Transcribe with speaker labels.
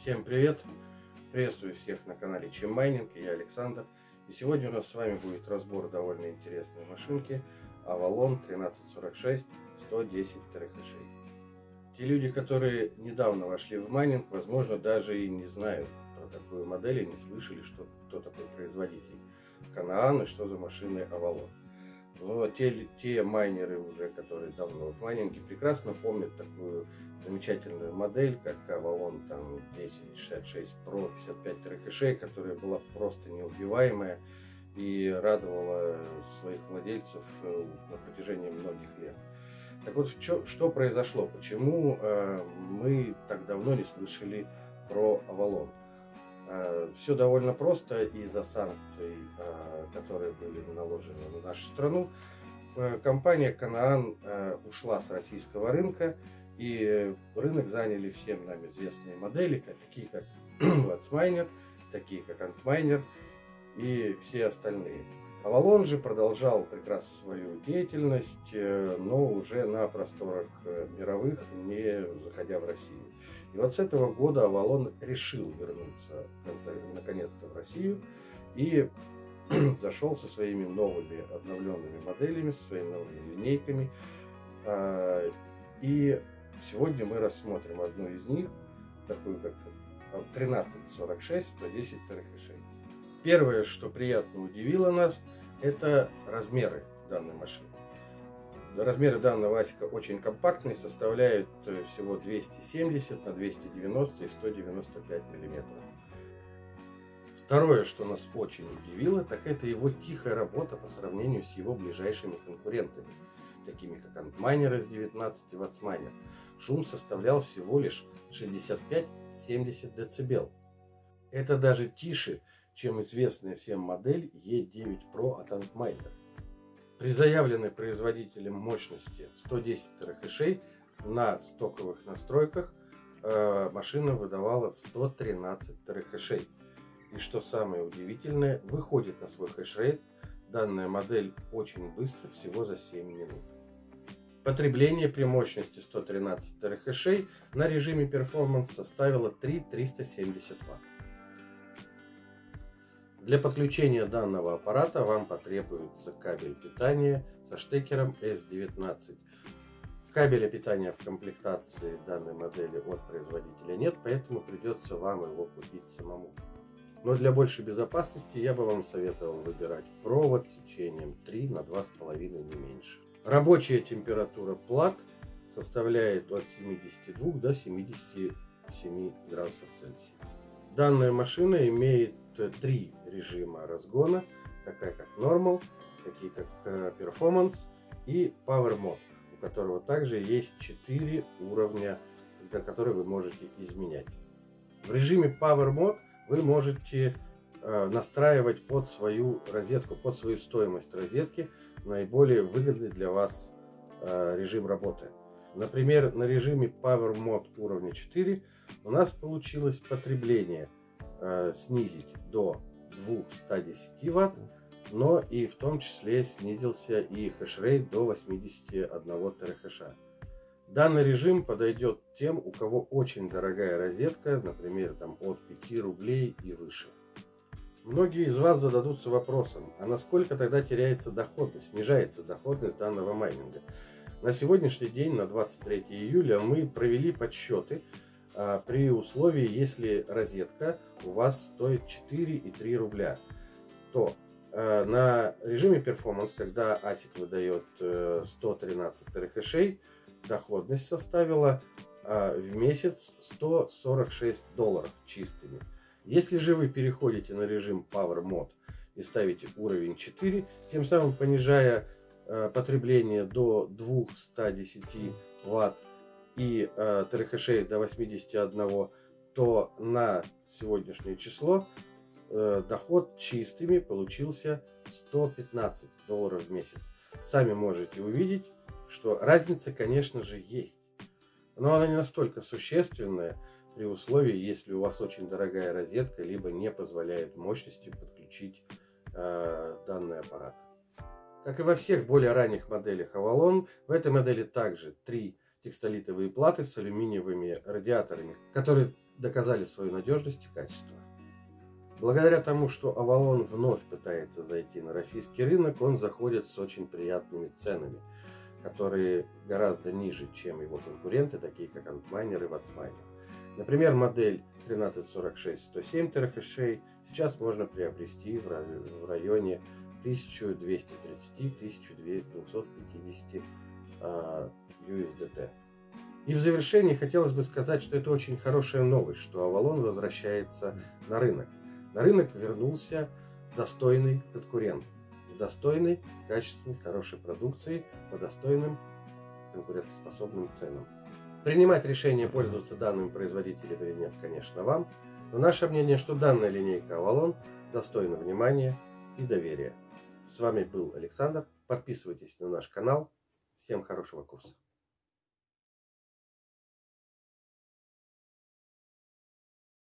Speaker 1: Всем привет! Приветствую всех на канале Чем Майнинг, я Александр. И сегодня у нас с вами будет разбор довольно интересной машинки Avalon 1346 110 терахешей. Те люди, которые недавно вошли в майнинг, возможно, даже и не знают про такую модель и не слышали, что, кто такой производитель Canaan и что за машины Avalon. Но те, те майнеры уже, которые давно в майнинге, прекрасно помнят такую замечательную модель, как Avalon там 1066 Pro 55 трехэшей, которая была просто неубиваемая и радовала своих владельцев э, на протяжении многих лет. Так вот, что, что произошло? Почему э, мы так давно не слышали про Avalon? Э, Все довольно просто из-за санкций, э, которые были наложены на нашу страну. Э, компания Канаан ушла с российского рынка, и рынок заняли всем нам известные модели, такие как Ватсмайнер, такие как Антмайнер и все остальные. Авалон же продолжал прекрасно свою деятельность, но уже на просторах мировых, не заходя в Россию. И вот с этого года Авалон решил вернуться наконец-то в Россию и зашел со своими новыми обновленными моделями, со своими новыми линейками. А, и сегодня мы рассмотрим одну из них, такую как 1346 110 трехэшей. Первое, что приятно удивило нас, это размеры данной машины. Размеры данного асика очень компактные, составляют э, всего 270 на 290 и 195 миллиметров. Второе, что нас очень удивило, так это его тихая работа по сравнению с его ближайшими конкурентами, такими как Antminer S19 и Watsminer. Шум составлял всего лишь 65-70 дБ. Это даже тише, чем известная всем модель E9 Pro от Antminer. При заявленной производителем мощности 110 терахешей на стоковых настройках э, машина выдавала 113 терахешей. И что самое удивительное, выходит на свой хешрейт данная модель очень быстро, всего за 7 минут. Потребление при мощности 113 терахешей на режиме performance составило 3,370 Вт. Для подключения данного аппарата вам потребуется кабель питания со штекером S19. Кабеля питания в комплектации данной модели от производителя нет, поэтому придется вам его купить самому. Но для большей безопасности я бы вам советовал выбирать провод сечением 3 на 2,5 не меньше. Рабочая температура плат составляет от 72 до 77 градусов Цельсия. Данная машина имеет три режима разгона, такая как Normal, такие как э, Performance и Power Mode, у которого также есть четыре уровня, для которых вы можете изменять. В режиме Power Mode вы можете э, настраивать под свою розетку, под свою стоимость розетки наиболее выгодный для вас э, режим работы. Например, на режиме Power Mode уровня 4 у нас получилось потребление э, снизить до 210 Вт, но и в том числе снизился и хешрейт до 81 терахэша. Данный режим подойдет тем, у кого очень дорогая розетка, например, там от 5 рублей и выше. Многие из вас зададутся вопросом, а насколько тогда теряется доходность, снижается доходность данного майнинга. На сегодняшний день, на 23 июля, мы провели подсчеты при условии, если розетка у вас стоит 4,3 рубля, то а, на режиме перформанс, когда ASIC выдает 113 э, терахешей, доходность составила а, в месяц 146 долларов чистыми. Если же вы переходите на режим Power Mode и ставите уровень 4, тем самым понижая потребление до 210 Вт и э, терахешей до 81, то на сегодняшнее число э, доход чистыми получился 115 долларов в месяц. Сами можете увидеть, что разница, конечно же, есть. Но она не настолько существенная при условии, если у вас очень дорогая розетка, либо не позволяет мощности подключить э, данный аппарат. Как и во всех более ранних моделях Avalon, в этой модели также три текстолитовые платы с алюминиевыми радиаторами, которые доказали свою надежность и качество. Благодаря тому, что Avalon вновь пытается зайти на российский рынок, он заходит с очень приятными ценами, которые гораздо ниже, чем его конкуренты, такие как Antminer и Watsminer. Например, модель 1346-107 терахэшей сейчас можно приобрести в районе 1230-1250 USDT. И в завершении хотелось бы сказать, что это очень хорошая новость, что Avalon возвращается на рынок. На рынок вернулся достойный конкурент с достойной, качественной, хорошей продукцией по достойным конкурентоспособным ценам. Принимать решение пользоваться данным производителем или нет, конечно, вам, но наше мнение, что данная линейка Avalon достойна внимания и доверия. С вами был Александр. Подписывайтесь на наш канал. Всем хорошего курса.